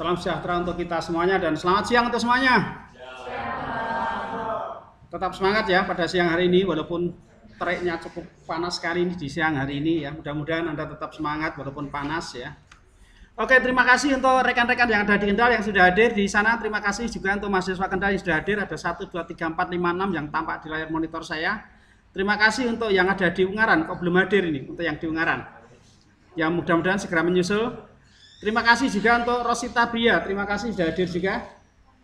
Salam sejahtera untuk kita semuanya dan selamat siang untuk semuanya. Tetap semangat ya pada siang hari ini walaupun teriknya cukup panas sekali ini di siang hari ini ya. Mudah-mudahan Anda tetap semangat walaupun panas ya. Oke, terima kasih untuk rekan-rekan yang ada di Kendal yang sudah hadir di sana. Terima kasih juga untuk mahasiswa Kendal yang sudah hadir. Ada 1, 2, 3, 4, 5, 6 yang tampak di layar monitor saya. Terima kasih untuk yang ada di Ungaran. Kok belum hadir ini untuk yang di Ungaran? Yang mudah-mudahan segera menyusul. Terima kasih juga untuk Rosita Bria, terima kasih sudah hadir juga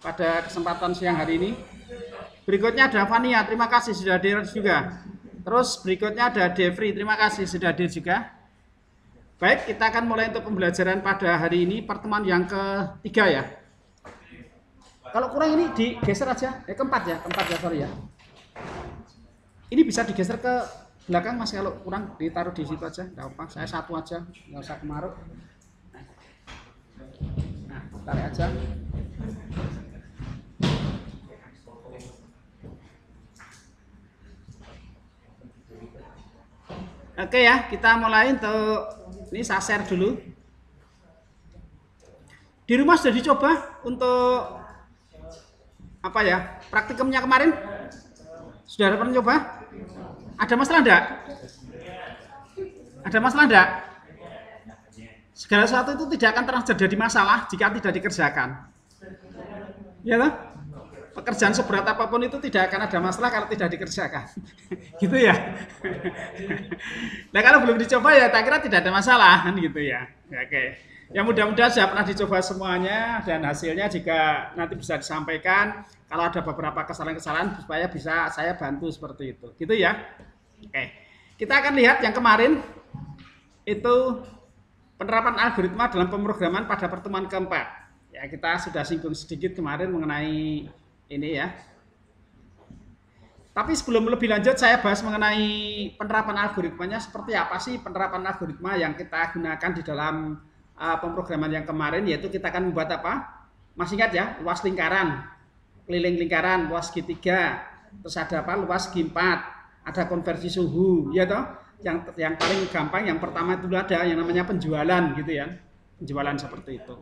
pada kesempatan siang hari ini. Berikutnya ada Vania, terima kasih sudah hadir juga. Terus berikutnya ada Devri, terima kasih sudah hadir juga. Baik, kita akan mulai untuk pembelajaran pada hari ini, pertemuan yang ketiga ya. Kalau kurang ini digeser aja, eh keempat ya, keempat ya, sorry ya. Ini bisa digeser ke belakang mas, kalau kurang ditaruh di situ aja, nggak apa, saya satu aja, nggak usah kemaruk tarik aja Oke ya, kita mulai untuk ini saya share dulu. Di rumah sudah dicoba untuk apa ya? Praktikumnya kemarin sudah pernah coba? Ada masalah enggak? Ada masalah enggak? Segala sesuatu itu tidak akan pernah terjadi masalah jika tidak dikerjakan. Ya kan? Pekerjaan seberat apa pun itu tidak akan ada masalah kalau tidak dikerjakan. gitu ya. nah kalau belum dicoba ya tak kira tidak ada masalah kan gitu ya. ya oke. Ya mudah-mudahan sudah pernah dicoba semuanya dan hasilnya jika nanti bisa disampaikan kalau ada beberapa kesalahan-kesalahan supaya bisa saya bantu seperti itu. Gitu ya. Oke. Kita akan lihat yang kemarin itu penerapan algoritma dalam pemrograman pada pertemuan keempat. Ya, kita sudah singgung sedikit kemarin mengenai ini ya. Tapi sebelum lebih lanjut saya bahas mengenai penerapan algoritmanya seperti apa sih penerapan algoritma yang kita gunakan di dalam uh, pemrograman yang kemarin yaitu kita akan membuat apa? Masih ingat ya, luas lingkaran, keliling lingkaran, luas segitiga, terus ada apa? Luas G4, ada konversi suhu, ya toh? Yang yang paling gampang yang pertama itu ada yang namanya penjualan gitu ya. Penjualan seperti itu.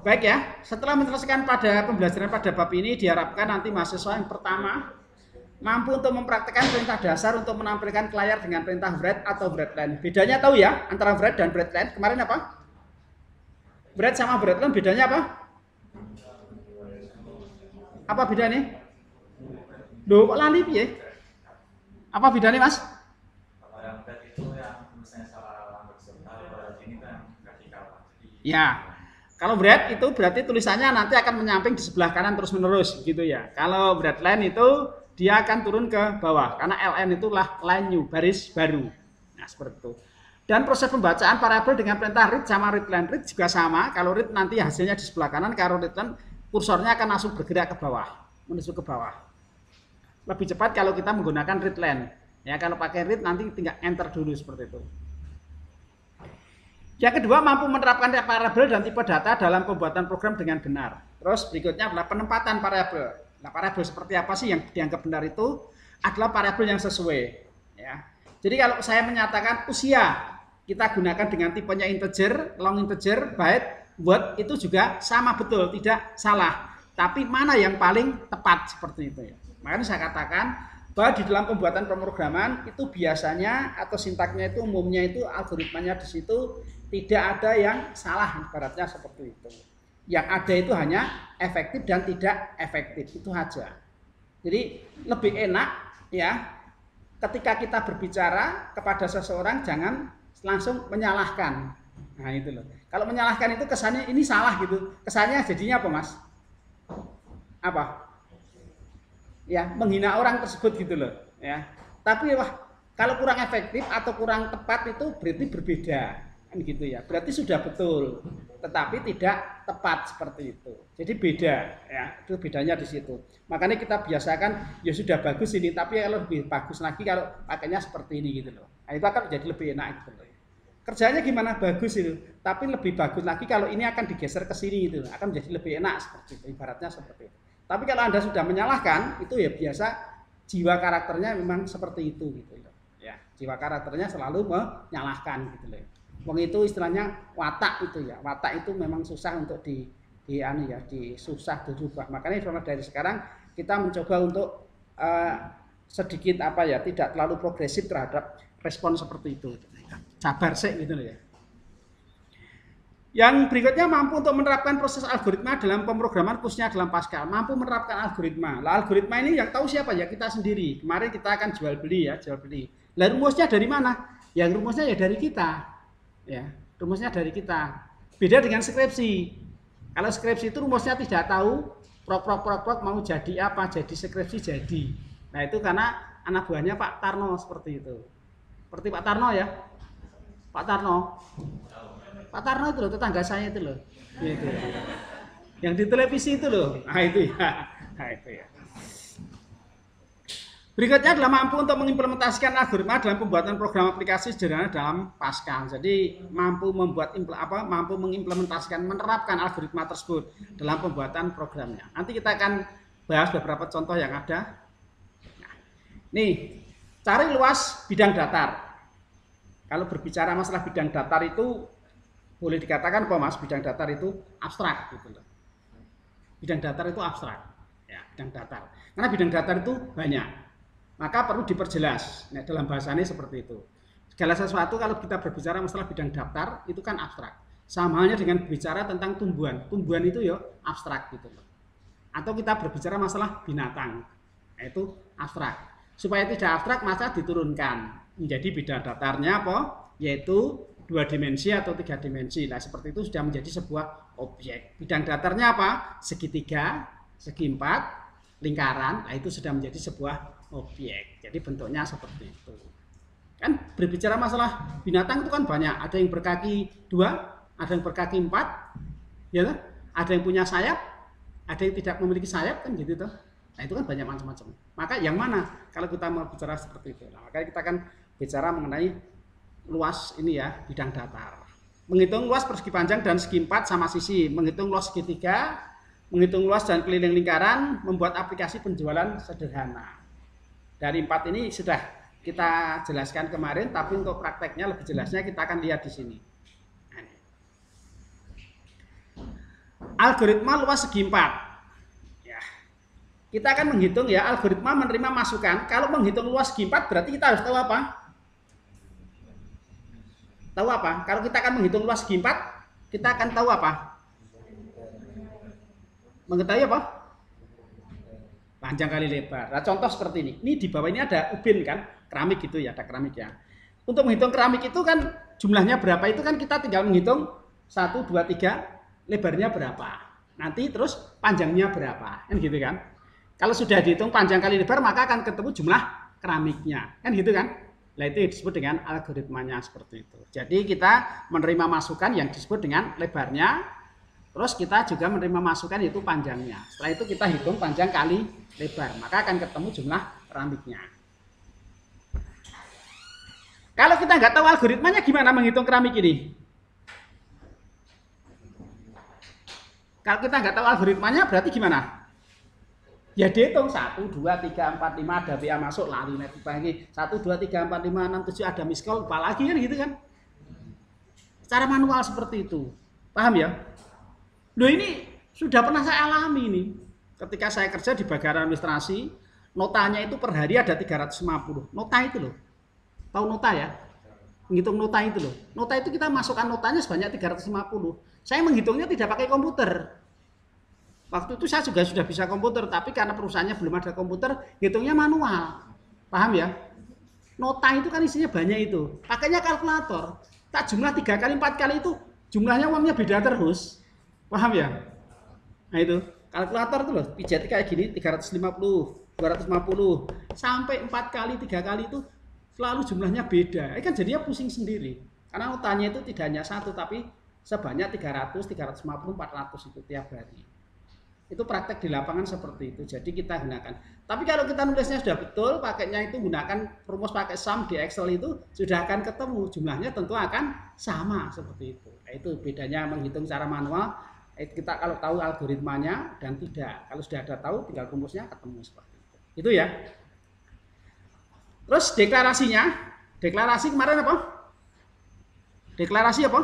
Baik ya setelah menyelesaikan pada pembelajaran pada bab ini diharapkan nanti mahasiswa yang pertama mampu untuk mempraktekkan perintah dasar untuk menampilkan ke layar dengan perintah bread atau breadline bedanya tahu ya antara bread dan breadline kemarin apa? Bread sama breadline bedanya apa? Apa bedanya? Loh kok lali ya? Apa bedanya mas? Ya, kalau bread itu berarti tulisannya nanti akan menyamping di sebelah kanan terus menerus gitu ya. Kalau breadline itu dia akan turun ke bawah karena LN itulah line new, baris baru. Nah, seperti itu. Dan proses pembacaan variabel dengan perintah read sama readline. Read juga sama, kalau read nanti hasilnya di sebelah kanan, kalau readline kursornya akan langsung bergerak ke bawah, menuju ke bawah. Lebih cepat kalau kita menggunakan readline. Ya, kalau pakai read nanti tinggal enter dulu seperti itu. Yang kedua, mampu menerapkan variabel dan tipe data dalam pembuatan program dengan benar. Terus berikutnya adalah penempatan variabel. Nah, variabel seperti apa sih yang dianggap benar itu adalah variabel yang sesuai. Ya. Jadi kalau saya menyatakan usia, kita gunakan dengan tipenya integer, long integer, byte, word itu juga sama betul, tidak salah. Tapi mana yang paling tepat seperti itu ya. Makanya saya katakan bahwa di dalam pembuatan pemrograman itu biasanya atau sintaknya itu umumnya itu algoritmanya di situ tidak ada yang salah ibaratnya seperti itu. Yang ada itu hanya efektif dan tidak efektif itu saja. Jadi lebih enak ya ketika kita berbicara kepada seseorang jangan langsung menyalahkan. Nah itu loh. Kalau menyalahkan itu kesannya ini salah gitu. Kesannya jadinya apa mas? Apa? Ya menghina orang tersebut gitu loh. Ya. Tapi wah kalau kurang efektif atau kurang tepat itu berarti berbeda kan gitu ya. Berarti sudah betul tetapi tidak tepat seperti itu. Jadi beda ya. Itu bedanya di situ. Makanya kita biasakan ya sudah bagus ini tapi kalau lebih bagus lagi kalau pakainya seperti ini gitu loh. Nah, itu akan menjadi lebih enak gitu loh. Kerjanya gimana? Bagus itu. Tapi lebih bagus lagi kalau ini akan digeser ke sini itu akan menjadi lebih enak seperti itu ibaratnya seperti itu tapi kalau anda sudah menyalahkan itu ya biasa jiwa karakternya memang seperti itu gitu loh ya jiwa karakternya selalu menyalahkan gitu loh Wong itu istilahnya watak itu ya. Watak itu memang susah untuk di di anu ya, di susah dirubah. Makanya dari sekarang kita mencoba untuk uh, sedikit apa ya, tidak terlalu progresif terhadap respon seperti itu. Sabar sih gitu ya. Yang berikutnya mampu untuk menerapkan proses algoritma dalam pemrograman khususnya dalam Pascal. Mampu menerapkan algoritma. Lah algoritma ini yang tahu siapa ya kita sendiri. Kemarin kita akan jual beli ya, jual beli. Lah rumusnya dari mana? Yang rumusnya ya dari kita. Ya, rumusnya dari kita. Beda dengan skripsi. Kalau skripsi itu rumusnya tidak tahu, prok prok prok prok mau jadi apa, jadi skripsi jadi. Nah itu karena anak buahnya Pak Tarno seperti itu. Seperti Pak Tarno ya. Pak Tarno. Pak Tarno itu loh, tetangga saya itu loh. Gitu. Yang di televisi itu loh. Nah itu ya. Nah itu ya. Berikutnya adalah mampu untuk mengimplementasikan algoritma dalam pembuatan program aplikasi sederhana dalam Pascal. Jadi mampu membuat apa mampu mengimplementasikan menerapkan algoritma tersebut dalam pembuatan programnya. Nanti kita akan bahas beberapa contoh yang ada. Nah, nih, cari luas bidang datar. Kalau berbicara masalah bidang datar itu boleh dikatakan kok Mas bidang datar itu abstrak gitu loh. Bidang datar itu abstrak. Ya, bidang datar. Karena bidang datar itu banyak. Maka perlu diperjelas. Nah, dalam bahasanya seperti itu. Segala sesuatu kalau kita berbicara masalah bidang datar itu kan abstrak. Sama halnya dengan berbicara tentang tumbuhan. Tumbuhan itu ya abstrak gitu loh. Atau kita berbicara masalah binatang. Itu abstrak. Supaya tidak abstrak maka diturunkan menjadi bidang datarnya apa? Yaitu dua dimensi atau tiga dimensi. Nah, seperti itu sudah menjadi sebuah objek. Bidang datarnya apa? Segitiga, segi empat, lingkaran. Nah, itu sudah menjadi sebuah objek. Jadi bentuknya seperti itu. Kan berbicara masalah binatang itu kan banyak. Ada yang berkaki dua, ada yang berkaki empat, ya kan? Ada yang punya sayap, ada yang tidak memiliki sayap kan gitu tuh. Nah, itu kan banyak macam-macam. Maka yang mana kalau kita mau bicara seperti itu? Nah, makanya kita akan bicara mengenai luas ini ya bidang datar. Menghitung luas persegi panjang dan segi empat sama sisi, menghitung luas segitiga, menghitung luas dan keliling lingkaran, membuat aplikasi penjualan sederhana. Dari empat ini sudah kita jelaskan kemarin, tapi untuk prakteknya lebih jelasnya kita akan lihat di sini. Algoritma luas segi empat. Ya. Kita akan menghitung ya algoritma menerima masukan. Kalau menghitung luas segi empat berarti kita harus tahu apa? Tahu apa? Kalau kita akan menghitung luas segi 4, kita akan tahu apa? Mengetahui apa? Panjang kali lebar. Nah, contoh seperti ini. Ini di bawah ini ada ubin kan, keramik gitu ya, ada keramik ya. Untuk menghitung keramik itu kan jumlahnya berapa itu kan kita tinggal menghitung 1, 2, 3, lebarnya berapa. Nanti terus panjangnya berapa, kan gitu kan. Kalau sudah dihitung panjang kali lebar maka akan ketemu jumlah keramiknya, kan gitu kan. Nah itu disebut dengan algoritmanya seperti itu. Jadi kita menerima masukan yang disebut dengan lebarnya, terus kita juga menerima masukan yaitu panjangnya. Setelah itu kita hitung panjang kali lebar, maka akan ketemu jumlah keramiknya. Kalau kita nggak tahu algoritmanya gimana menghitung keramik ini? Kalau kita nggak tahu algoritmanya berarti gimana? Ya dihitung 1, 2, 3, 4, 5 ada WA masuk lari nanti pagi 1, 2, 3, 4, 5, 6, 7 ada miss call apalagi kan gitu kan. Secara manual seperti itu. Paham ya? Loh ini sudah pernah saya alami ini. Ketika saya kerja di bagian administrasi, notanya itu per hari ada 350. Nota itu loh. Tahu nota ya? Menghitung nota itu loh. Nota itu kita masukkan notanya sebanyak 350. Saya menghitungnya tidak pakai komputer Waktu itu saya juga sudah bisa komputer, tapi karena perusahaannya belum ada komputer, hitungnya manual. Paham ya? Nota itu kan isinya banyak itu. Pakainya kalkulator. Tak jumlah tiga kali, empat kali itu jumlahnya uangnya beda terus. Paham ya? Nah itu, kalkulator itu loh, pijat kayak gini 350, 250, sampai empat kali, tiga kali itu selalu jumlahnya beda. Ini kan jadinya pusing sendiri. Karena notanya itu tidak hanya satu, tapi sebanyak 300, 350, 400 itu tiap hari. Itu praktek di lapangan seperti itu. Jadi kita gunakan. Tapi kalau kita nulisnya sudah betul, pakainya itu gunakan rumus pakai sum di Excel itu sudah akan ketemu. Jumlahnya tentu akan sama seperti itu. Nah, itu bedanya menghitung secara manual. Eh, kita kalau tahu algoritmanya dan tidak. Kalau sudah ada tahu, tinggal rumusnya ketemu seperti itu. Itu ya. Terus deklarasinya, deklarasi kemarin apa? Deklarasi apa?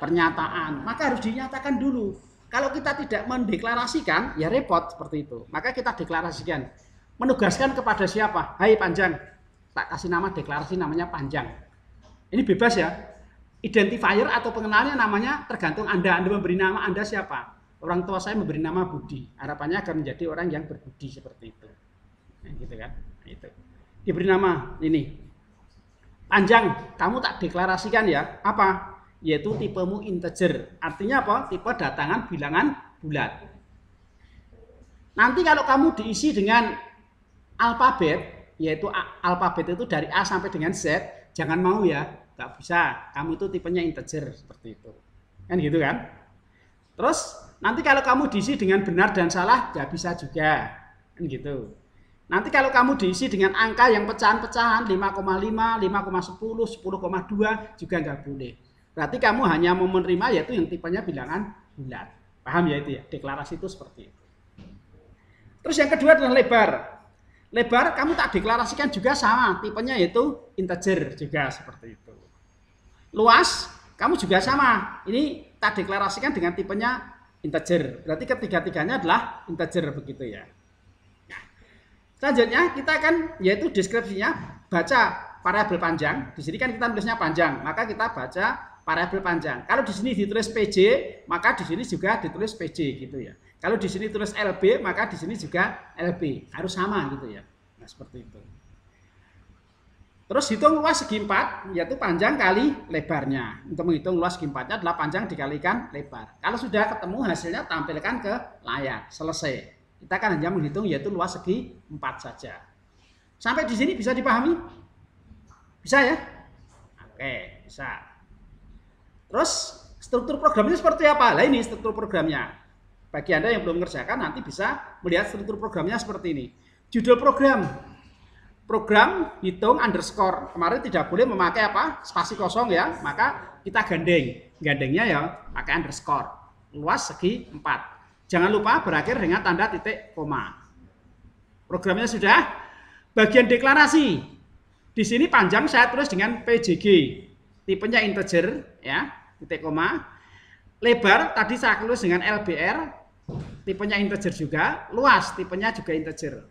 Pernyataan. Maka harus dinyatakan dulu. Kalau kita tidak mendeklarasikan, ya repot seperti itu. Maka kita deklarasikan. Menugaskan kepada siapa? Hai Panjang, tak kasih nama deklarasi namanya Panjang. Ini bebas ya. Identifier atau pengenalnya namanya tergantung Anda. Anda memberi nama Anda siapa? Orang tua saya memberi nama Budi. Harapannya akan menjadi orang yang berbudi seperti itu. Nah, gitu kan? Nah, itu. Diberi nama ini panjang kamu tak deklarasikan ya apa yaitu tipemu integer. Artinya apa? Tipe datangan bilangan bulat. Nanti kalau kamu diisi dengan alfabet yaitu alfabet itu dari A sampai dengan Z jangan mau ya nggak bisa. Kamu itu tipenya integer seperti itu. Kan gitu kan? Terus nanti kalau kamu diisi dengan benar dan salah nggak bisa juga. Kan gitu. Nanti kalau kamu diisi dengan angka yang pecahan-pecahan 5,5, 5,10, 10,2 juga nggak boleh. Berarti kamu hanya mau menerima yaitu yang tipenya bilangan bulat. Paham ya itu ya? Deklarasi itu seperti itu. Terus yang kedua adalah lebar. Lebar kamu tak deklarasikan juga sama, tipenya yaitu integer juga seperti itu. Luas kamu juga sama. Ini tak deklarasikan dengan tipenya integer. Berarti ketiga-tiganya adalah integer begitu ya. Selanjutnya kita akan yaitu deskripsinya baca variabel panjang. Di sini kan kita tulisnya panjang, maka kita baca variabel panjang. Kalau di sini ditulis PJ, maka di sini juga ditulis PJ gitu ya. Kalau di sini tulis LB, maka di sini juga LB. Harus sama gitu ya. Nah, seperti itu. Terus hitung luas segi 4, yaitu panjang kali lebarnya. Untuk menghitung luas segi 4-nya adalah panjang dikalikan lebar. Kalau sudah ketemu hasilnya, tampilkan ke layar. Selesai. Kita akan hanya menghitung yaitu luas segi 4 saja. Sampai di sini bisa dipahami? Bisa ya? Oke, bisa. Terus struktur programnya seperti apa? Lah ini struktur programnya. Bagi Anda yang belum mengerjakan nanti bisa melihat struktur programnya seperti ini. Judul program. Program hitung underscore. Kemarin tidak boleh memakai apa? Spasi kosong ya. Maka kita gandeng. Gandengnya ya pakai underscore. Luas segi 4. Jangan lupa berakhir dengan tanda titik koma. Programnya sudah. Bagian deklarasi. Di sini panjang saya tulis dengan PJG. Tipenya integer ya, titik koma. Lebar tadi saya tulis dengan LBR, tipenya integer juga. Luas tipenya juga integer.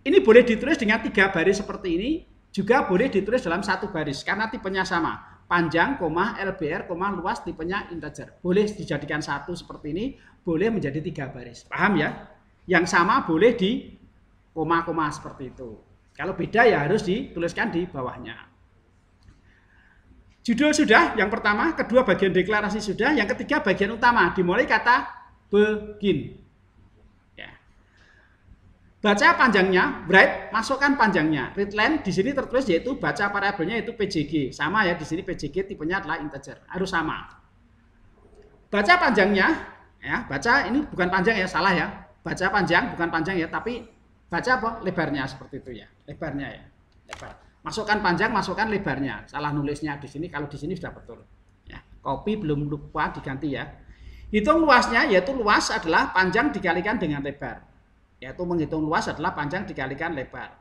Ini boleh ditulis dengan tiga baris seperti ini, juga boleh ditulis dalam satu baris karena tipenya sama panjang, koma, LBR, koma, luas, tipenya integer. Boleh dijadikan satu seperti ini, boleh menjadi tiga baris. Paham ya? Yang sama boleh di koma-koma seperti itu. Kalau beda ya harus dituliskan di bawahnya. Judul sudah, yang pertama, kedua bagian deklarasi sudah, yang ketiga bagian utama, dimulai kata begin. Baca panjangnya, write, masukkan panjangnya. Readline di sini tertulis yaitu baca variabelnya itu PJG. Sama ya, di sini PJG tipenya adalah integer. Harus sama. Baca panjangnya, ya, baca ini bukan panjang ya, salah ya. Baca panjang bukan panjang ya, tapi baca apa? Lebarnya seperti itu ya. Lebarnya ya. Lebar. Masukkan panjang, masukkan lebarnya. Salah nulisnya di sini, kalau di sini sudah betul. Ya, copy belum lupa diganti ya. Hitung luasnya yaitu luas adalah panjang dikalikan dengan lebar yaitu menghitung luas adalah panjang dikalikan lebar.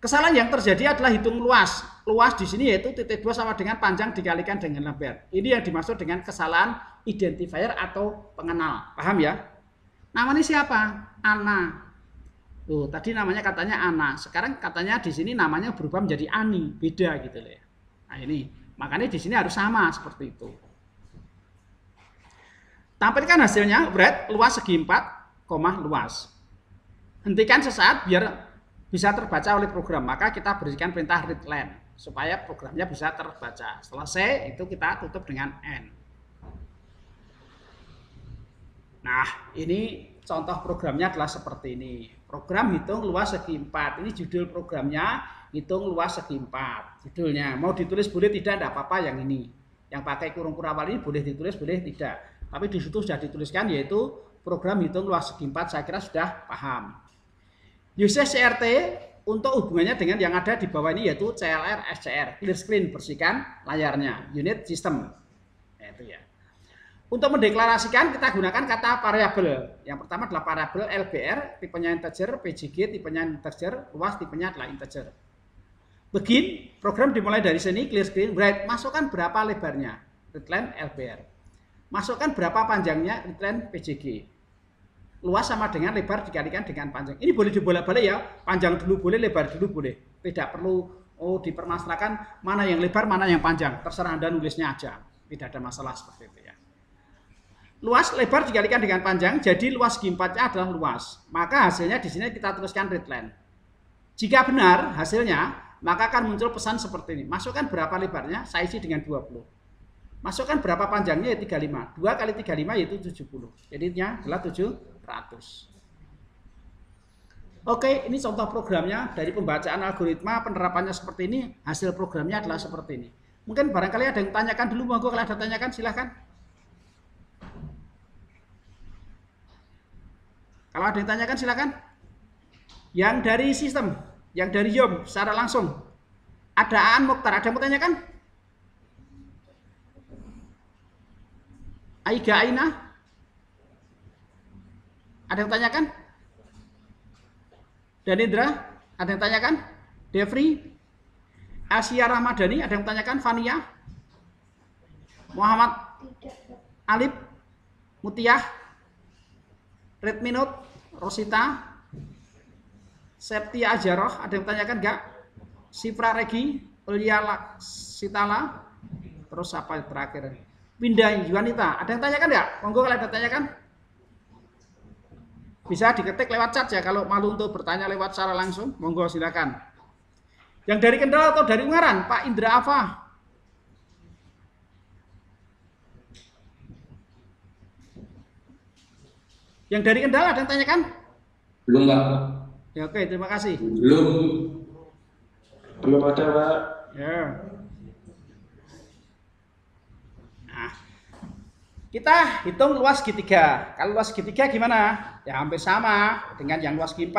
Kesalahan yang terjadi adalah hitung luas. Luas di sini yaitu titik 2 sama dengan panjang dikalikan dengan lebar. Ini yang dimaksud dengan kesalahan identifier atau pengenal. Paham ya? Namanya siapa? Ana. Tuh, tadi namanya katanya Ana. Sekarang katanya di sini namanya berubah menjadi Ani. Beda gitu loh ya. Nah ini. Makanya di sini harus sama seperti itu. Tampilkan hasilnya, berat luas segi 4, koma luas hentikan sesaat biar bisa terbaca oleh program. Maka kita berikan perintah read line supaya programnya bisa terbaca. Selesai itu kita tutup dengan N. Nah, ini contoh programnya adalah seperti ini. Program hitung luas segi 4. Ini judul programnya hitung luas segi 4. Judulnya. Mau ditulis boleh tidak, tidak apa-apa yang ini. Yang pakai kurung kurawal ini boleh ditulis, boleh tidak. Tapi di situ sudah dituliskan yaitu program hitung luas segi 4 saya kira sudah paham. Usage CRT untuk hubungannya dengan yang ada di bawah ini yaitu CLR SCR, clear screen, bersihkan layarnya, unit system. Nah, itu ya. Untuk mendeklarasikan kita gunakan kata variabel. Yang pertama adalah variabel LBR, tipenya integer, PJG tipenya integer, luas tipenya adalah integer. Begin, program dimulai dari sini, clear screen, write, masukkan berapa lebarnya, readline LBR. Masukkan berapa panjangnya, readline PJG. Luas sama dengan lebar dikalikan dengan panjang. Ini boleh dibolak-balik ya, panjang dulu boleh, lebar dulu boleh. Tidak perlu oh dipermasalahkan mana yang lebar, mana yang panjang. Terserah Anda nulisnya aja. Tidak ada masalah seperti itu. Luas lebar dikalikan dengan panjang, jadi luas G4-nya adalah luas. Maka hasilnya di sini kita tuliskan readline. Jika benar hasilnya, maka akan muncul pesan seperti ini. Masukkan berapa lebarnya? Saya isi dengan 20. Masukkan berapa panjangnya? Ya 35. 2 kali 35 yaitu 70. Jadinya adalah 700. Oke, ini contoh programnya dari pembacaan algoritma penerapannya seperti ini, hasil programnya adalah seperti ini. Mungkin barangkali ada yang tanyakan dulu, monggo kalau ada tanyakan silahkan. Kalau ada yang tanyakan silahkan. Yang dari sistem, yang dari Yom secara langsung. Ada Aan Mokhtar, ada yang mau tanyakan? Aiga Aina? Ada yang tanyakan? Dan Indra, ada yang tanyakan? Devri? Asia Ramadhani, ada yang tanyakan? Fania? Muhammad Alip? Mutiah? Redminut? Rosita? Septia Ajaroh, ada yang tanyakan enggak? Sifra Regi, Ulia Sitala, terus apa yang terakhir? Pindah Yuanita, ada yang tanyakan enggak? Monggo kalau ada tanyakan. Bisa diketik lewat chat ya, kalau malu untuk bertanya lewat secara langsung, monggo silakan. Yang dari Kendal atau dari Ungaran, Pak Indra Ava. Yang dari Kendal ada yang tanyakan? Belum, Pak. Ya oke, terima kasih. Belum. Belum ada, Pak. Ya. Nah, kita hitung luas segitiga. Kalau luas segitiga gimana? Ya hampir sama dengan yang luas G4.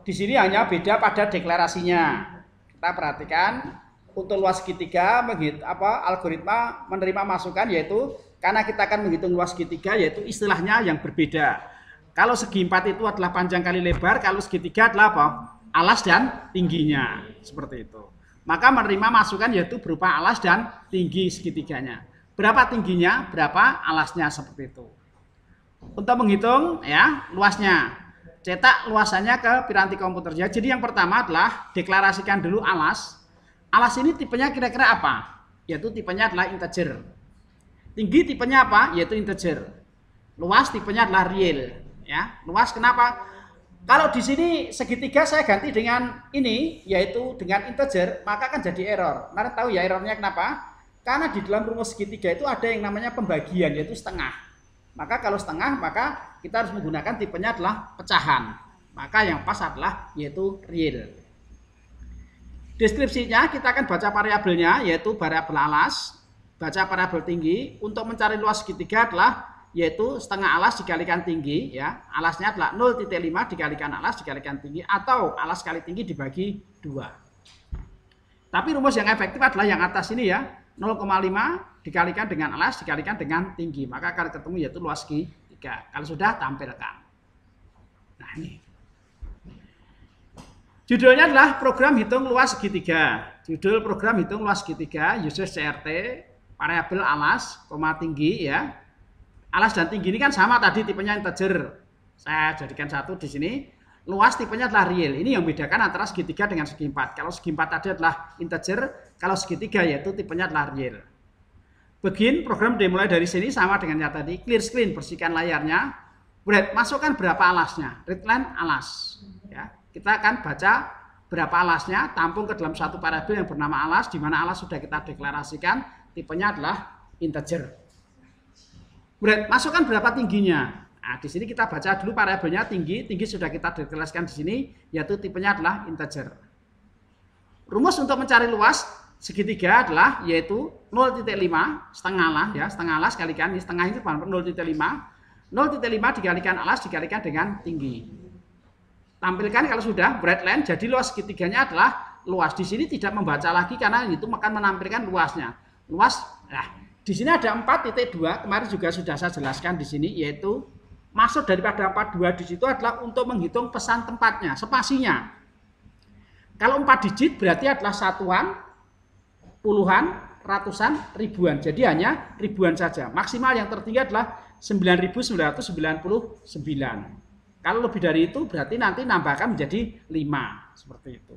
Di sini hanya beda pada deklarasinya. Kita perhatikan untuk luas segitiga menghit, apa algoritma menerima masukan yaitu karena kita akan menghitung luas segitiga yaitu istilahnya yang berbeda. Kalau segi empat itu adalah panjang kali lebar, kalau segi tiga adalah apa? Alas dan tingginya. Seperti itu. Maka menerima masukan yaitu berupa alas dan tinggi segitiganya. Berapa tingginya, berapa alasnya seperti itu. Untuk menghitung ya luasnya, cetak luasannya ke piranti komputer. Jadi yang pertama adalah deklarasikan dulu alas. Alas ini tipenya kira-kira apa? Yaitu tipenya adalah integer. Tinggi tipenya apa? Yaitu integer. Luas tipenya adalah real ya. Luas kenapa? Kalau di sini segitiga saya ganti dengan ini yaitu dengan integer maka akan jadi error. Nanti tahu ya errornya kenapa? Karena di dalam rumus segitiga itu ada yang namanya pembagian yaitu setengah. Maka kalau setengah maka kita harus menggunakan tipenya adalah pecahan. Maka yang pas adalah yaitu real. Deskripsinya kita akan baca variabelnya yaitu variabel alas baca variabel tinggi. Untuk mencari luas segitiga adalah yaitu setengah alas dikalikan tinggi ya. Alasnya adalah 0.5 dikalikan alas dikalikan tinggi atau alas kali tinggi dibagi dua. Tapi rumus yang efektif adalah yang atas ini ya. 0,5 dikalikan dengan alas dikalikan dengan tinggi. Maka akan ketemu yaitu luas 3 kalau sudah tampilkan. Nah ini. Judulnya adalah program hitung luas segitiga. Judul program hitung luas segitiga user CRT variabel alas koma tinggi ya alas dan tinggi ini kan sama tadi tipenya integer. Saya jadikan satu di sini. Luas tipenya adalah real. Ini yang membedakan antara segitiga dengan segi empat. Kalau segi empat tadi adalah integer, kalau segitiga yaitu tipenya adalah real. Begin program dimulai dari sini sama dengan yang tadi. Clear screen, bersihkan layarnya. Bread, masukkan berapa alasnya. Readline alas. Ya, kita akan baca berapa alasnya, tampung ke dalam satu variabel yang bernama alas, di mana alas sudah kita deklarasikan, tipenya adalah integer. Berat, masukkan berapa tingginya? Nah, di sini kita baca dulu variabelnya tinggi. Tinggi sudah kita deklarasikan di sini, yaitu tipenya adalah integer. Rumus untuk mencari luas segitiga adalah yaitu 0.5 setengah lah ya, setengah alas kalikan ini setengah ini 0.5. 0.5 dikalikan alas dikalikan dengan tinggi. Tampilkan kalau sudah breadline jadi luas segitiganya adalah luas. Di sini tidak membaca lagi karena itu akan menampilkan luasnya. Luas nah di sini ada 4.2, kemarin juga sudah saya jelaskan di sini, yaitu maksud daripada 42 di situ adalah untuk menghitung pesan tempatnya, spasinya. Kalau 4 digit berarti adalah satuan, puluhan, ratusan, ribuan. Jadi hanya ribuan saja. Maksimal yang tertinggi adalah 9.999. Kalau lebih dari itu berarti nanti nambahkan menjadi 5 seperti itu.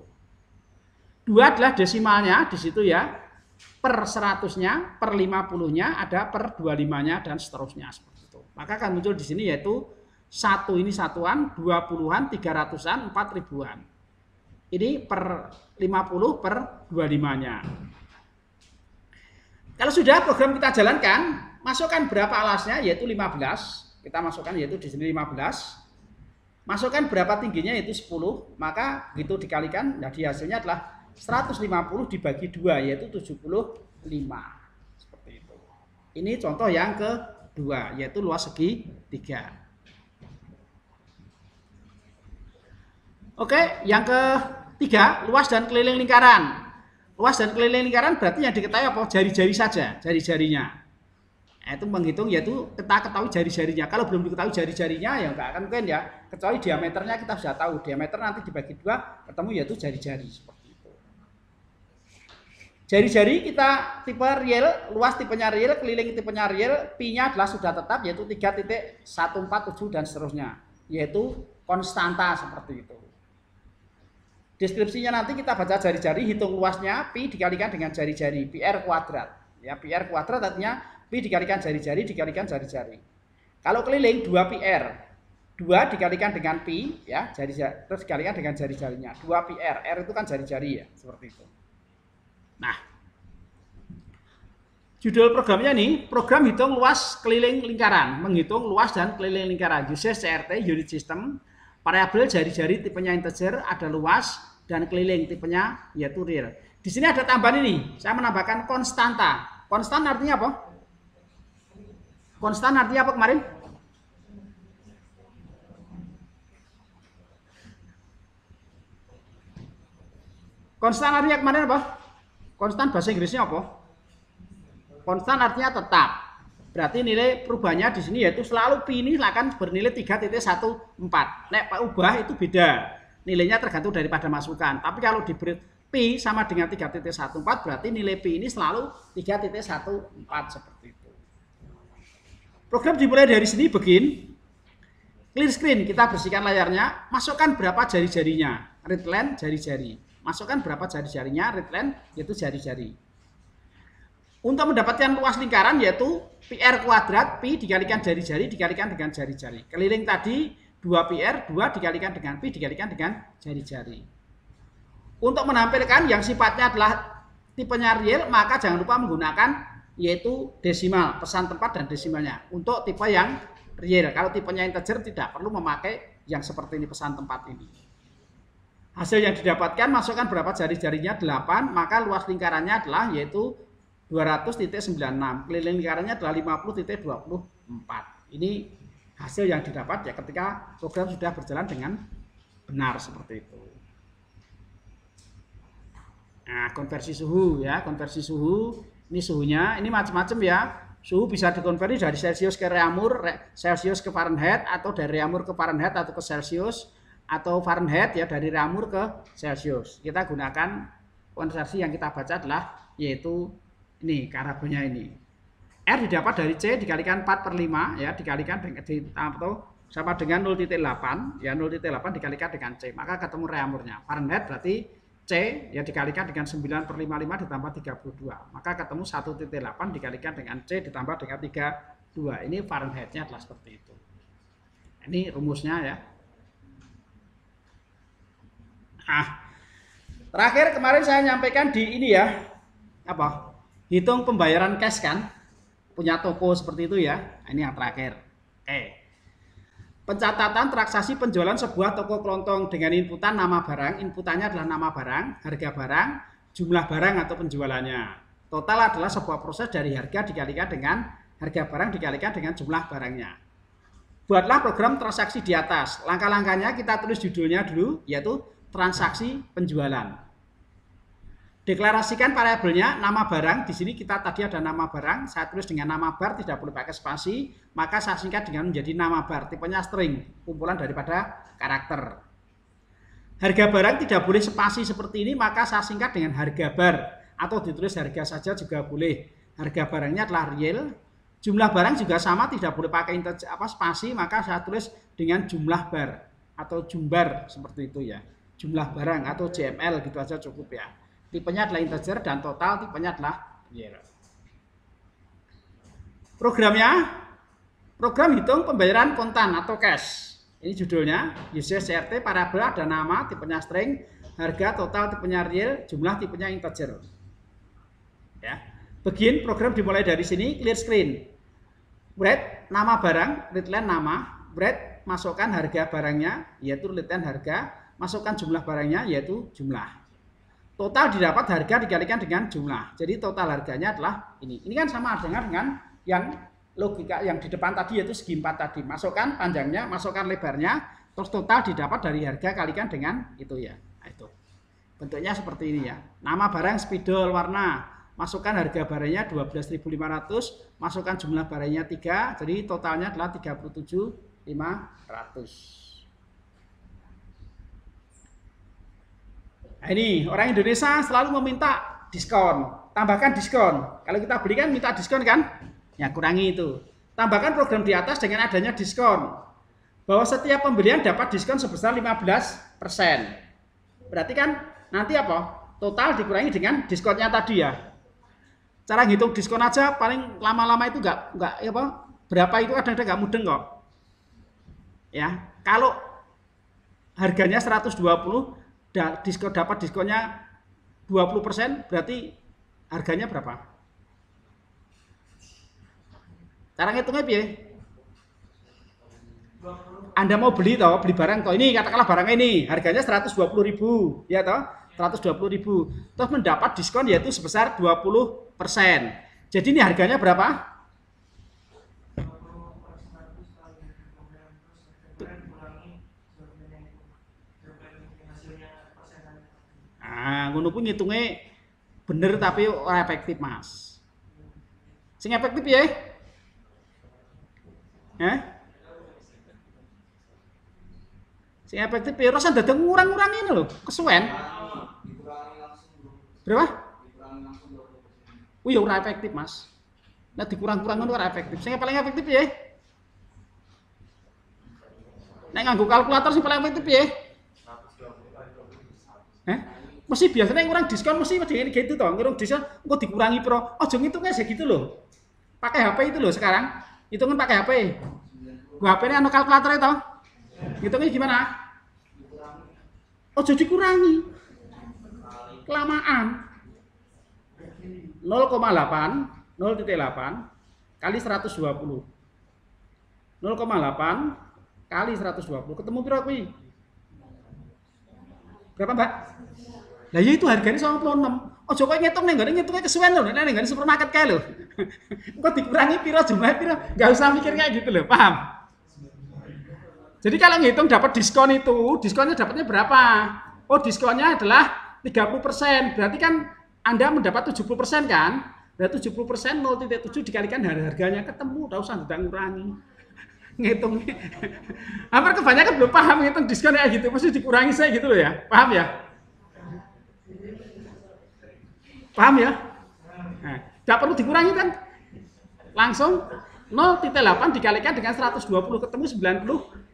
Dua adalah desimalnya di situ ya. Per 100-nya, per 50-nya, ada per 25-nya dan seterusnya seperti itu. Maka akan muncul di sini yaitu satu ini satuan, dua puluhan, tiga ratusan, empat ribuan. Ini per 50 per 25-nya. Kalau sudah program kita jalankan, masukkan berapa alasnya yaitu 15. Kita masukkan yaitu di sini 15. Masukkan berapa tingginya yaitu 10, maka itu dikalikan jadi hasilnya adalah 150 dibagi 2 yaitu 75. Seperti itu. Ini contoh yang kedua yaitu luas segi 3. Oke, yang ketiga, luas dan keliling lingkaran. Luas dan keliling lingkaran berarti yang diketahui apa? Jari-jari saja, jari-jarinya. Nah, itu menghitung yaitu kita ketahui jari-jarinya. Kalau belum diketahui jari-jarinya ya enggak akan mungkin ya. Kecuali diameternya kita sudah tahu. Diameter nanti dibagi dua ketemu yaitu jari-jari. Jari-jari kita tipe real, luas tipenya real, keliling tipenya real, pi-nya adalah sudah tetap yaitu 3.147 dan seterusnya. Yaitu konstanta seperti itu. Deskripsinya nanti kita baca jari-jari, hitung luasnya pi dikalikan dengan jari-jari, PR kuadrat. Ya, PR kuadrat artinya pi dikalikan jari-jari dikalikan jari-jari. Kalau keliling 2 PR, 2 dikalikan dengan pi ya, jari jari terus dikalikan dengan jari-jarinya. 2 PR, R itu kan jari-jari ya, seperti itu. Nah, judul programnya nih, program hitung luas keliling lingkaran, menghitung luas dan keliling lingkaran. Uses CRT unit system Variabel jari-jari tipenya integer, ada luas dan keliling tipenya yaitu real. Di sini ada tambahan ini, saya menambahkan konstanta. Konstan artinya apa? Konstan artinya apa kemarin? Konstan artinya kemarin apa? Konstan bahasa Inggrisnya apa? Konstan artinya tetap. Berarti nilai perubahannya di sini yaitu selalu pi ini akan bernilai 3.14. Nek ubah itu beda. Nilainya tergantung daripada masukan. Tapi kalau diberi pi sama dengan 3.14 berarti nilai pi ini selalu 3.14 seperti itu. Program dimulai dari sini begin. Clear screen, kita bersihkan layarnya, masukkan berapa jari-jarinya. Read line jari-jari. Masukkan berapa jari-jarinya, read line yaitu jari-jari. Untuk mendapatkan luas lingkaran yaitu PR kuadrat Pi dikalikan jari-jari dikalikan dengan jari-jari. Keliling tadi 2 PR, 2 dikalikan dengan Pi dikalikan dengan jari-jari. Untuk menampilkan yang sifatnya adalah tipenya real, maka jangan lupa menggunakan yaitu desimal, pesan tempat dan desimalnya. Untuk tipe yang real, kalau tipenya integer tidak perlu memakai yang seperti ini pesan tempat ini. Hasil yang didapatkan masukkan berapa jari-jarinya? 8, maka luas lingkarannya adalah yaitu 200.96 keliling lingkarannya adalah 50.24 ini hasil yang didapat ya ketika program sudah berjalan dengan benar seperti itu. Nah konversi suhu ya konversi suhu. Ini suhunya ini macam-macam ya. Suhu bisa dikonversi dari Celsius ke Reaumur Celsius ke Fahrenheit atau dari Reaumur ke Fahrenheit atau ke Celsius atau Fahrenheit ya dari Reaumur ke Celsius. Kita gunakan konversi yang kita baca adalah yaitu ini karabelnya ini. R didapat dari C dikalikan 4 per 5 ya dikalikan dengan di, atau sama dengan 0.8 ya 0.8 dikalikan dengan C. Maka ketemu reamurnya Fahrenheit berarti C ya dikalikan dengan 9 per 55 ditambah 32 maka ketemu 1.8 dikalikan dengan C ditambah dengan 32 ini Fahrenheitnya adalah seperti itu. Ini rumusnya ya nah terakhir kemarin saya nyampaikan di ini ya. Apa? Hitung pembayaran cash kan? Punya toko seperti itu ya. Nah, ini yang terakhir. Oke. Pencatatan transaksi penjualan sebuah toko kelontong dengan inputan nama barang. Inputannya adalah nama barang harga barang jumlah barang atau penjualannya. Total adalah sebuah proses dari harga dikalikan dengan harga barang dikalikan dengan jumlah barangnya. Buatlah program transaksi di atas. Langkah-langkahnya kita tulis judulnya dulu yaitu transaksi penjualan Deklarasikan variabelnya nama barang. Di sini kita tadi ada nama barang. Saya tulis dengan nama bar, tidak boleh pakai spasi. Maka saya singkat dengan menjadi nama bar. Tipenya string, kumpulan daripada karakter. harga barang tidak boleh spasi seperti ini, maka saya singkat dengan harga bar atau ditulis harga saja juga boleh. Harga barangnya adalah real. Jumlah barang juga sama, tidak boleh pakai apa spasi, maka saya tulis dengan jumlah bar atau jumbar seperti itu ya. Jumlah barang atau JML gitu aja cukup ya. Tipenya adalah integer dan total tipenya adalah real. Programnya program hitung pembayaran kontan atau cash. Ini judulnya, user CRT parabel ada nama, tipenya string, harga total tipenya real, jumlah tipenya integer. Ya. Begin program dimulai dari sini, clear screen. Bread, nama barang, readline nama, bread, masukkan harga barangnya, yaitu readline harga, masukkan jumlah barangnya, yaitu jumlah. Total didapat harga dikalikan dengan jumlah. Jadi total harganya adalah ini. Ini kan sama dengan dengan yang logika yang di depan tadi yaitu segi empat tadi. Masukkan panjangnya, masukkan lebarnya, terus total didapat dari harga kalikan dengan itu ya. Nah, itu. Bentuknya seperti ini ya. Nama barang spidol warna. Masukkan harga barangnya 12.500, masukkan jumlah barangnya 3, jadi totalnya adalah 37.500. Nah, ini orang Indonesia selalu meminta diskon, tambahkan diskon. Kalau kita beli kan minta diskon kan? Ya kurangi itu. Tambahkan program di atas dengan adanya diskon. Bahwa setiap pembelian dapat diskon sebesar 15%. Berarti kan nanti apa? Total dikurangi dengan diskonnya tadi ya. Cara ngitung diskon aja paling lama-lama itu enggak enggak ya apa? Berapa itu kadang-kadang enggak mudeng kok. Ya, kalau harganya 120 diskon dapat diskonnya 20% berarti harganya berapa? Cara ngitungnya piye? Anda mau beli toh, beli barang toh. Ini katakanlah barang ini harganya 120.000, ya toh? 120.000. Terus mendapat diskon yaitu sebesar 20%. Jadi ini harganya berapa? Nah, ngono pun ngitungnya bener tapi ora efektif, Mas. Sing efektif ya? Eh? Sing efektif ya rasa dadak ngurang-ngurang ini loh, kesuwen. Berapa? Oh ya ora efektif, Mas. Nah dikurang-kurang ngono ora efektif. Sing paling efektif ya? Nek nganggo kalkulator sing paling efektif ya? Eh? Mesti biasanya ngurang diskon mesti dengan gitu toh, ngurang diskon engko dikurangi pro. Oh, jeng itu kayak segitu loh. Pakai HP itu loh sekarang. Hitungan pakai HP. Gua HP ini anu kalkulator itu. Hitungnya gimana? Oh, jadi kurangi. Kelamaan. 0,8 0,8 kali 120. 0,8 kali 120. Ketemu berapa? Berapa, Mbak? Lah ya itu harganya 96. Oh coba ngitung nih, gak ngitungnya kesuwen loh, nih nggak supermarket kayak loh. Kok dikurangi piro jumlah piro, nggak usah mikir kayak gitu loh, paham? Jadi kalau ngitung dapat diskon itu, diskonnya dapatnya berapa? Oh diskonnya adalah 30%, berarti kan Anda mendapat 70% kan? Berarti 70% 0,7 dikalikan harga harganya ketemu, tak usah tidak ngurangi. Ngitung. Hampir kebanyakan belum paham ngitung diskonnya gitu, mesti dikurangi saya gitu loh ya, paham ya? Paham ya? Nah, tidak perlu dikurangi kan? Langsung 0,8 dikalikan dengan 120 ketemu 96.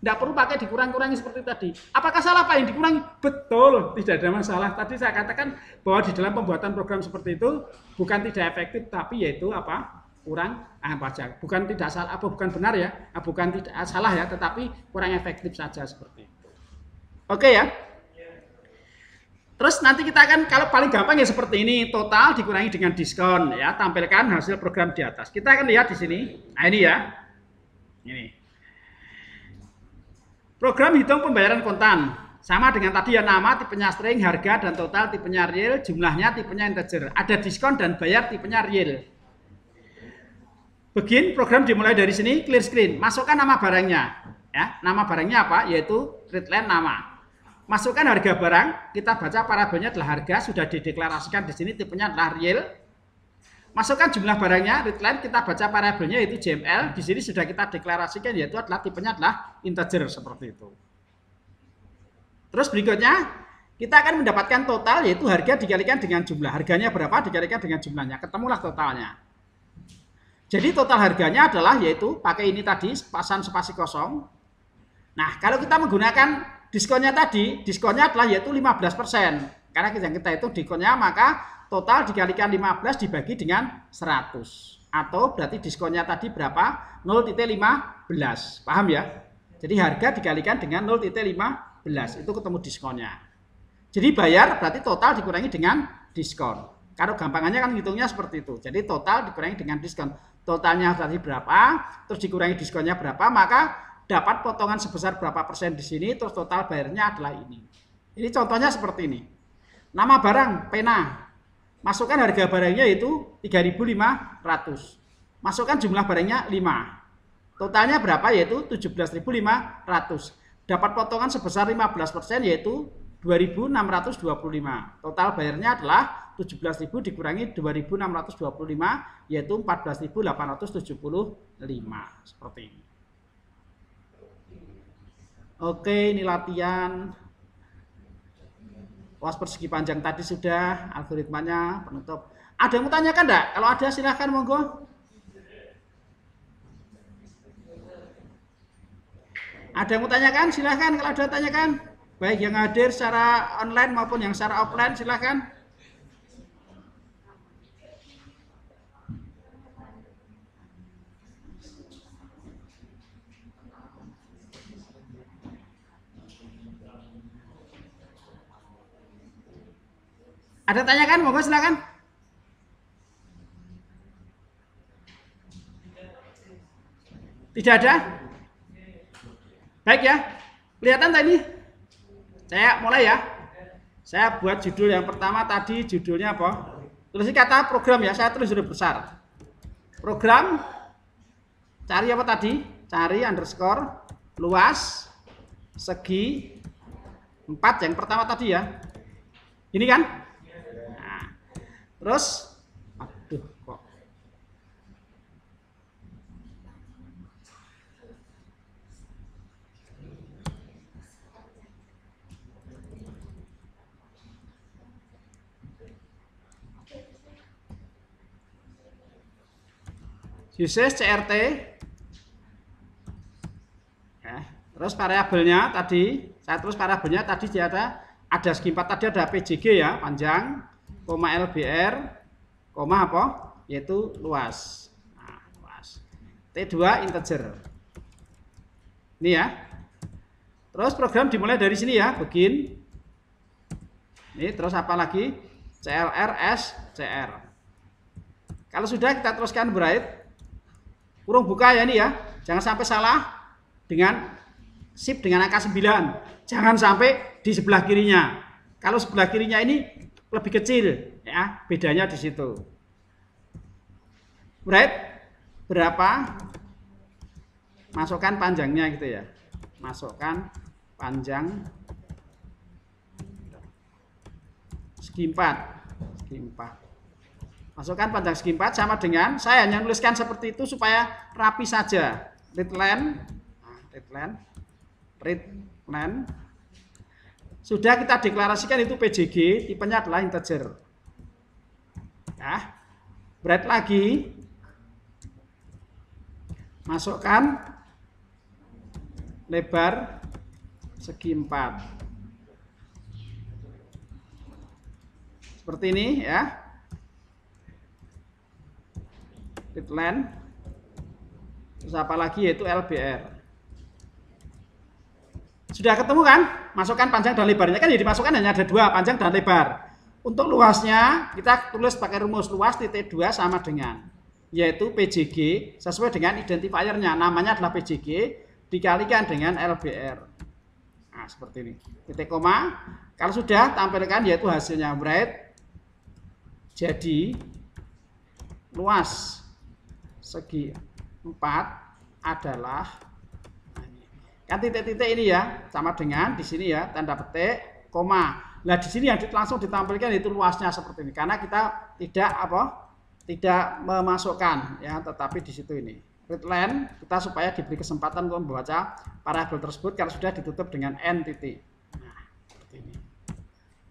Tidak perlu pakai dikurang-kurangi seperti tadi. Apakah salah Pak yang dikurangi? Betul, tidak ada masalah. Tadi saya katakan bahwa di dalam pembuatan program seperti itu bukan tidak efektif, tapi yaitu apa? Kurang ah, pajak. Bukan tidak salah, apa bukan benar ya? Ah, bukan tidak salah ya, tetapi kurang efektif saja seperti itu. Oke ya? Terus nanti kita akan kalau paling gampang ya seperti ini, total dikurangi dengan diskon ya, tampilkan hasil program di atas. Kita akan lihat di sini. Nah, ini ya. Ini. Program hitung pembayaran kontan. Sama dengan tadi ya nama, tipenya string, harga dan total tipenya real, jumlahnya tipenya integer. Ada diskon dan bayar tipenya real. Begin program dimulai dari sini, clear screen. Masukkan nama barangnya. Ya, nama barangnya apa? Yaitu readline nama. Masukkan harga barang, kita baca parabelnya adalah harga, sudah dideklarasikan di sini tipenya adalah real. Masukkan jumlah barangnya, readline, kita baca parabelnya yaitu JML, di sini sudah kita deklarasikan yaitu adalah tipenya adalah integer seperti itu. Terus berikutnya kita akan mendapatkan total yaitu harga dikalikan dengan jumlah. Harganya berapa dikalikan dengan jumlahnya. Ketemulah totalnya. Jadi total harganya adalah yaitu pakai ini tadi pasang spasi kosong. Nah, kalau kita menggunakan diskonnya tadi, diskonnya adalah yaitu 15%. Karena yang kita itu diskonnya maka total dikalikan 15 dibagi dengan 100. Atau berarti diskonnya tadi berapa? 0.15. Paham ya? Jadi harga dikalikan dengan 0.15 itu ketemu diskonnya. Jadi bayar berarti total dikurangi dengan diskon. Kalau gampangannya kan hitungnya seperti itu. Jadi total dikurangi dengan diskon. Totalnya tadi berapa, terus dikurangi diskonnya berapa, maka dapat potongan sebesar berapa persen di sini, terus total bayarnya adalah ini. Ini contohnya seperti ini. Nama barang, pena. Masukkan harga barangnya itu 3.500. Masukkan jumlah barangnya 5. Totalnya berapa yaitu 17.500. Dapat potongan sebesar 15% yaitu 2.625. Total bayarnya adalah 17.000 dikurangi 2.625 yaitu 14.875 seperti ini. Oke, ini latihan. Was persegi panjang tadi sudah, algoritmanya penutup. Ada yang mau tanyakan enggak? Kalau ada silahkan monggo. Ada yang mau tanyakan? Silahkan kalau ada tanyakan. Baik yang hadir secara online maupun yang secara offline silahkan. Ada tanyakan? Monggo silakan. Tidak ada? Baik ya. Kelihatan tadi? Saya mulai ya. Saya buat judul yang pertama tadi judulnya apa? Tulis kata program ya, saya tulis huruf besar. Program cari apa tadi? Cari underscore luas segi 4 yang pertama tadi ya. Ini kan? Terus? Uses CRT ya. terus variabelnya tadi saya terus variabelnya tadi dia ada ada segi 4 tadi ada PJG ya panjang koma LBR koma apa? Yaitu luas. Nah, luas. T2 integer. Ini ya. Terus program dimulai dari sini ya begin. Ini terus apa lagi? CLR S CR kalau sudah kita teruskan bright. Kurung buka ya ini ya. Jangan sampai salah dengan sip dengan angka 9. Jangan sampai di sebelah kirinya. Kalau sebelah kirinya ini lebih kecil ya, bedanya di situ. Right? Berapa? Masukkan panjangnya gitu ya. Masukkan panjang segi 4. Segi 4. Masukkan panjang segi 4 sama dengan saya hanya nuliskan seperti itu supaya rapi saja. Read line, nah, read line, read. Sudah kita deklarasikan itu PJG, tipenya adalah integer. Ya. Berat lagi. Masukkan lebar segi 4. Seperti ini ya Readline terus apa lagi yaitu LBR sudah ketemu kan? Masukkan panjang dan lebarnya. Kan ya dimasukkan hanya ada dua panjang dan lebar. Untuk luasnya kita tulis pakai rumus luas titik 2 sama dengan yaitu PJG sesuai dengan identifiernya. Namanya adalah PJG dikalikan dengan LBR nah seperti ini. Titik koma. Kalau sudah tampilkan yaitu hasilnya. Bright jadi luas segi 4 adalah kan titik-titik ini ya sama dengan di sini ya tanda petik koma. Nah di sini yang langsung ditampilkan itu luasnya seperti ini karena kita tidak apa tidak memasukkan ya tetapi di situ ini readline kita supaya diberi kesempatan untuk membaca variabel tersebut kalau sudah ditutup dengan n titik. Nah,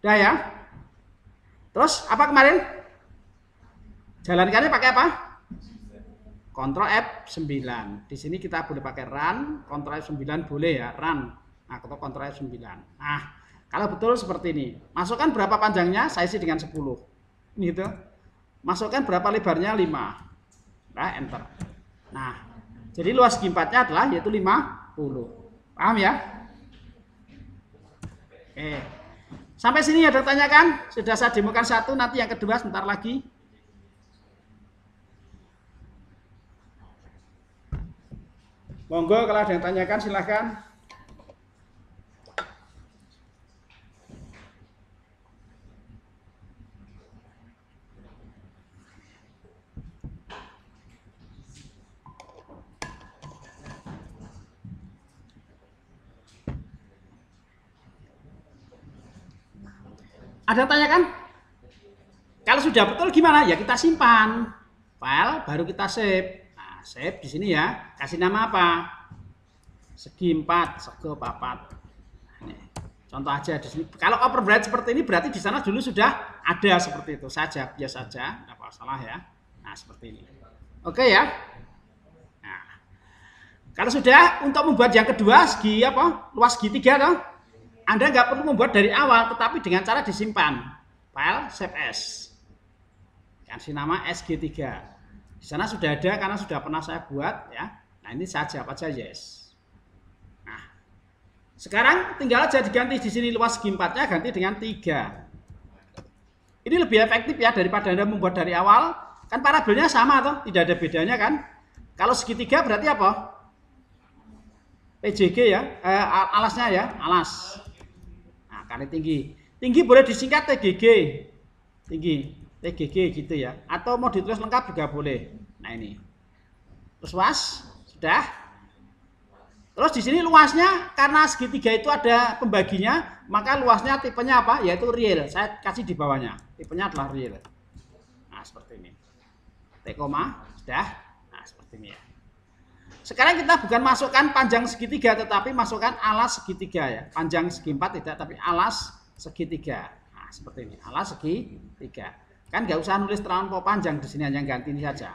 Udah ya? Terus apa kemarin? Jalankannya pakai apa? Ctrl F9. Di sini kita boleh pakai run, Ctrl F9 boleh ya, run. Nah, atau Ctrl F9. Nah, kalau betul seperti ini. Masukkan berapa panjangnya? Saya sih dengan 10. Ini itu. Masukkan berapa lebarnya? 5. Nah, enter. Nah, jadi luas gimpatnya adalah yaitu 50. Paham ya? Oke. Sampai sini ada tanyakan? Sudah saya demokan satu, nanti yang kedua sebentar lagi. Monggo kalau ada yang tanyakan silahkan. Ada tanyakan? Kalau sudah betul gimana? Ya kita simpan file, baru kita save. Save di sini ya. Kasih nama apa? Segi 4, sego papat. Nah, contoh aja di sini. Kalau override seperti ini berarti di sana dulu sudah ada seperti itu saja, biasa saja, tidak masalah ya. Nah, seperti ini. Oke ya. Nah, kalau sudah untuk membuat yang kedua segi apa? Luas segitiga toh? Anda nggak perlu membuat dari awal, tetapi dengan cara disimpan. File save as. Kasih nama SG3. Di sana sudah ada karena sudah pernah saya buat ya. Nah ini saya jawab aja yes. Nah, sekarang tinggal aja diganti di sini luas segi 4-nya ganti dengan 3. Ini lebih efektif ya daripada Anda membuat dari awal. Kan parabelnya sama toh, tidak ada bedanya kan. Kalau segitiga berarti apa? PJG ya, eh, alasnya ya, alas kali tinggi. Tinggi boleh disingkat TGG. Tinggi, TGG gitu ya. Atau mau ditulis lengkap juga boleh. Nah ini. Terus was, sudah. Terus di sini luasnya karena segitiga itu ada pembaginya, maka luasnya tipenya apa? Yaitu real. Saya kasih di bawahnya. Tipenya adalah real. Nah, seperti ini. T sudah. Nah, seperti ini ya. Sekarang kita bukan masukkan panjang segitiga, tetapi masukkan alas segitiga ya. Panjang segi empat tidak, tapi alas segitiga. Nah, seperti ini, alas segitiga. Kan nggak usah nulis terlampau panjang di sini hanya ganti ini saja.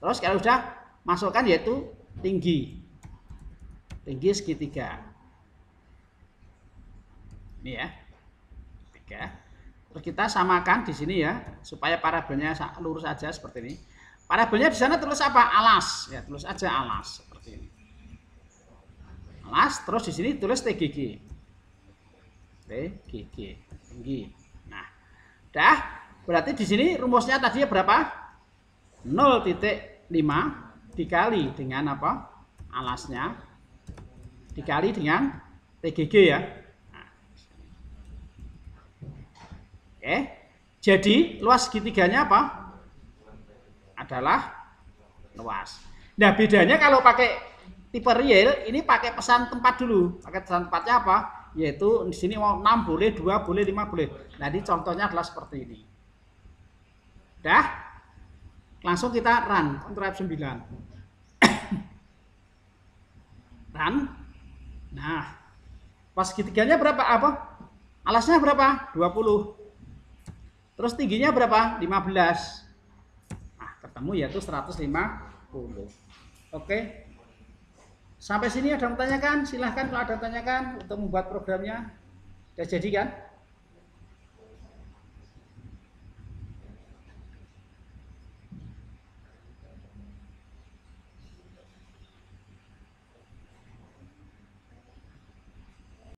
Terus kalau sudah masukkan yaitu tinggi, tinggi segitiga. Ini ya, tiga. Terus kita samakan di sini ya, supaya parabelnya lurus saja seperti ini. Parabelnya di sana tulis apa? Alas, ya tulis aja alas seperti ini. Alas, terus di sini tulis TGG. TGG, tinggi. Nah, dah. Berarti di sini rumusnya tadi berapa? 0.5 dikali dengan apa? Alasnya dikali dengan TGG ya. Nah, Oke. Jadi luas segitiganya apa? Adalah luas. Nah bedanya kalau pakai tipe real ini pakai pesan tempat dulu. Pakai pesan tempatnya apa? Yaitu di sini mau 6 boleh, 2 boleh, 5 boleh. Nah ini contohnya adalah seperti ini. Dah? Langsung kita run, Ctrl F9. run. Nah, pas segitiganya berapa? Apa? Alasnya berapa? 20. Terus tingginya berapa? 15. Nah, ketemu yaitu 150. Oke. Sampai sini ada yang tanyakan? Silahkan kalau ada yang tanyakan untuk membuat programnya. Sudah jadi kan?